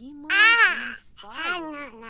Emo? Ah, ah, no.